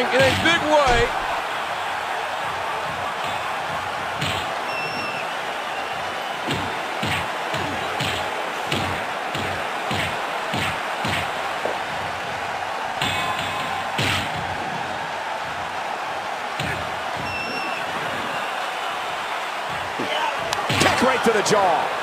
in a big way. Kick right to the jaw.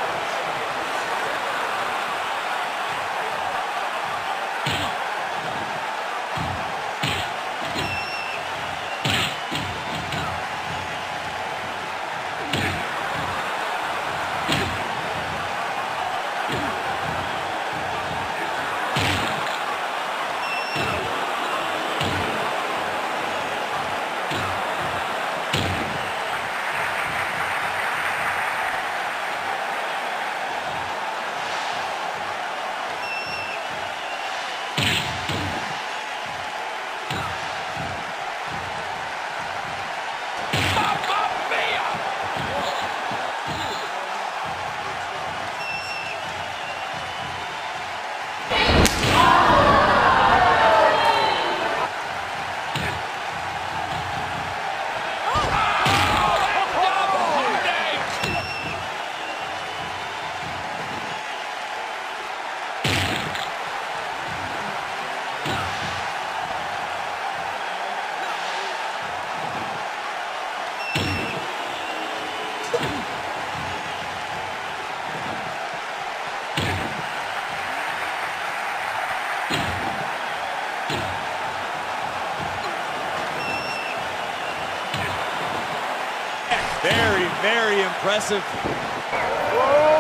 Very, very impressive. Whoa.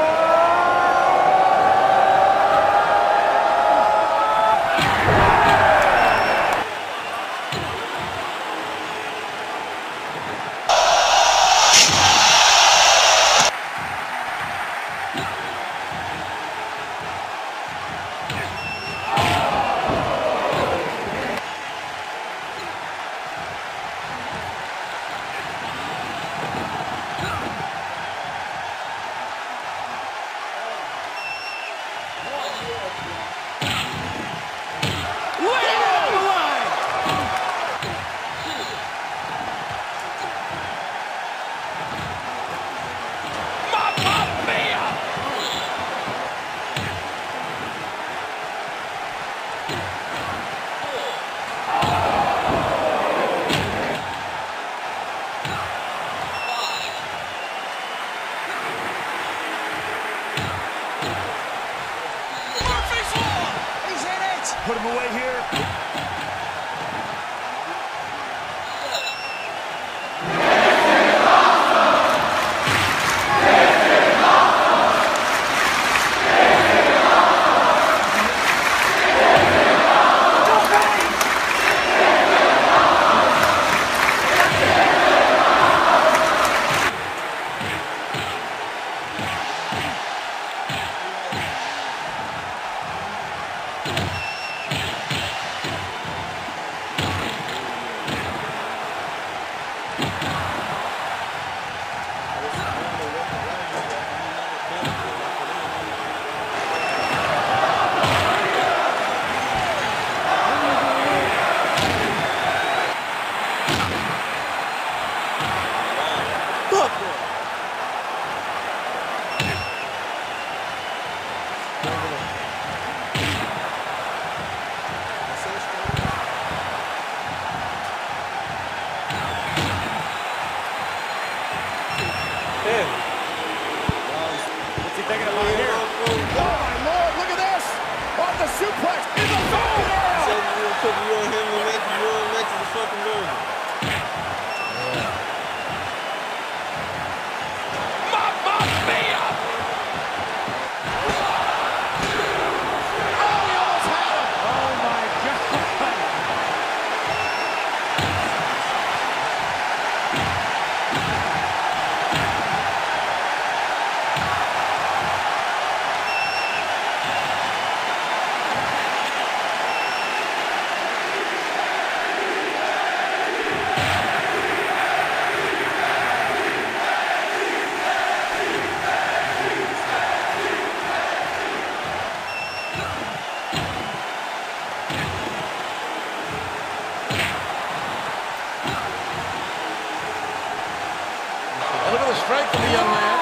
Strength of the young man.